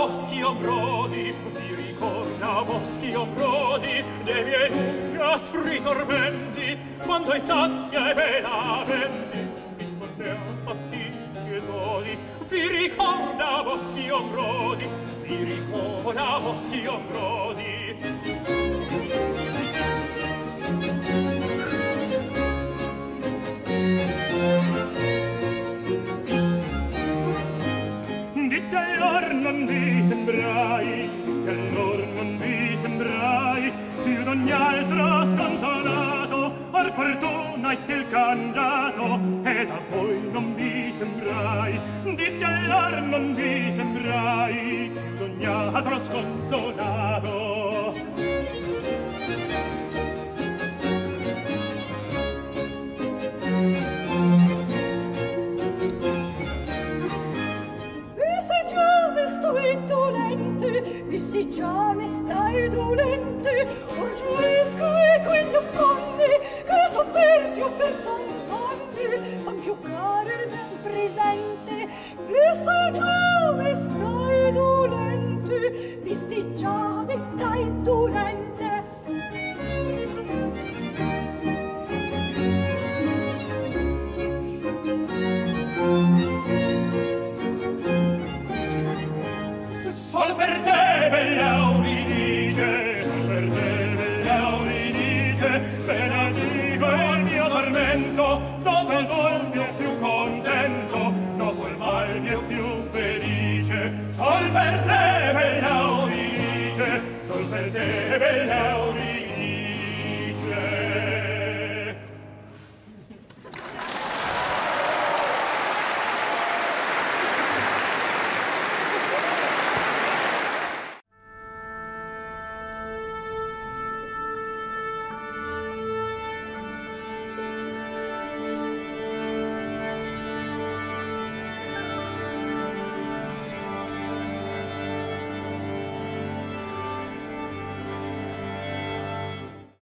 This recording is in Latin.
boschi ombrosi ti ricorda boschi ombrosi dei miei lunghi aspri tormenti quando i sassi e benaventi vi sportean fatti pietosi ti ricorda boschi ombrosi vi ricorda boschi ombrosi. fortuna ist il candato ed a voi non vi sembrai di tellar non vi sembrai d'ogni altro sconsolato e se già mi stai dolente e se già mi stai dolente per te bella udice per te bella udice per amico al mio tormento dopo il mondo è più contento dopo il mal è più felice. Sol per te bella udice sol per te bella udice